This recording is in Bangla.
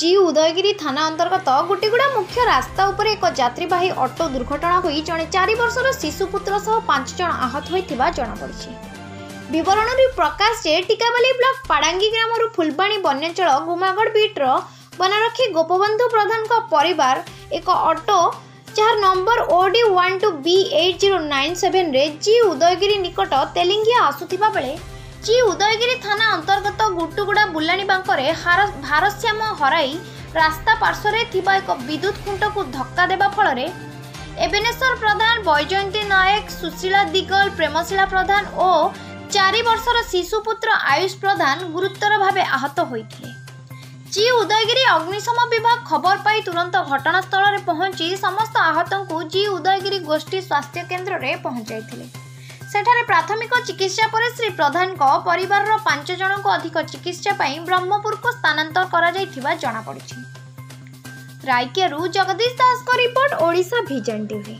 জি উদয়গিরি থানা অন্তর্গত গুটিগুড়া মুখ্য রাস্তা উপরে এক যাত্রীবাহী অটো দুর্ঘটনা হয়ে জনে চারি বর্ষর শিশুপুত্র সহ পাঁচ জন আহত হয়েছে জনাপড়ছে বিবরণী প্রকাশ যে টিকাবালি ব্লক পাড়াঙ্গি গ্রামর ফুলবাণী বন্যাঞ্চল গুমাগড় বিট্র বনরক্ষী গোপবন্ধু প্রধান পরিবার এক অটো যার নম্বর OD one two B eight zero nine সেভেন্রে জি উদয়গিরি নিকট তেলিঙ্গিয়া আসুবা বেড়ে জি ଉଦୟଗିରି ଥାନା ଅନ୍ତର୍ଗତ ଗୁଟୁଗୁଡ଼ା ବୁଲାଣି ବାଙ୍କରେ ଭାରସାମ୍ୟ ହରାଇ ରାସ୍ତା ପାର୍ଶ୍ୱରେ ଥିବା ଏକ ବିଦ୍ୟୁତ ଖୁଣ୍ଟକୁ ଧକ୍କା ଦେବା ଫଳରେ ଏବେନେଶ୍ୱର ପ୍ରଧାନ ବୈଜୟନ୍ତୀ ନାୟକ ସୁଶୀଳା ଦିଗଲ ପ୍ରେମଶୀଳା ପ୍ରଧାନ ଓ ଚାରି ବର୍ଷର ଶିଶୁପୁତ୍ର ଆୟୁଷ ପ୍ରଧାନ ଗୁରୁତର ଭାବେ ଆହତ ହୋଇଥିଲେ ଜି ଉଦୟଗିରି ଅଗ୍ନିଶମ ବିଭାଗ ଖବର ପାଇ ତୁରନ୍ତ ଘଟଣାସ୍ଥଳରେ ପହଞ୍ଚି ସମସ୍ତ ଆହତଙ୍କୁ ଜି ଉଦୟଗିରି ଗୋଷ୍ଠୀ ସ୍ୱାସ୍ଥ୍ୟ କେନ୍ଦ୍ରରେ ପହଞ୍ଚାଇଥିଲେ ସେଠାରେ ପ୍ରାଥମିକ ଚିକିତ୍ସା ପରେ ଶ୍ରୀ ପ୍ରଧାନଙ୍କ ପରିବାରର ପାଞ୍ଚ ଜଣଙ୍କୁ ଅଧିକ ଚିକିତ୍ସା ପାଇଁ ବ୍ରହ୍ମପୁରକୁ ସ୍ଥାନାନ୍ତର କରାଯାଇଥିବା ଜଣାପଡ଼ିଛି ରାଇକିଆରୁ ଜଗଦୀଶ ଦାସଙ୍କ ରିପୋର୍ଟ ଓଡ଼ିଶା ଭିଜନ୍ ଟିଭି